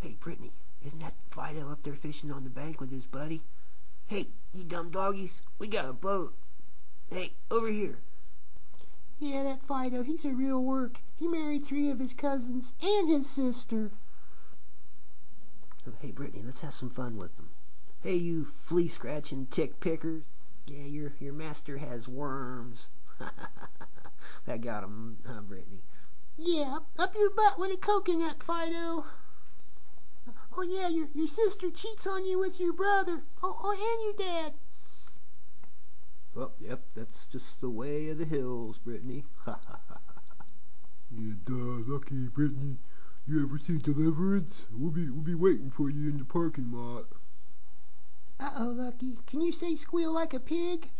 Hey, Britney, isn't that Fido up there fishing on the bank with his buddy? Hey, you dumb doggies, we got a boat. Hey, over here. Yeah, that Fido, he's a real work. He married three of his cousins and his sister. Oh, hey, Britney, let's have some fun with them. Hey, you flea scratching tick pickers. Yeah, your your master has worms. that got him, huh, Britney? Yeah, up, up your butt with a coconut, Fido. Oh yeah, your your sister cheats on you with your brother. Oh, oh and your dad. Well, yep, that's just the way of the hills, Britney. Ha ha ha ha. Yeah, duh, lucky Britney. You ever see Deliverance? We'll be we'll be waiting for you in the parking lot. Uh oh, Lucky. Can you say squeal like a pig?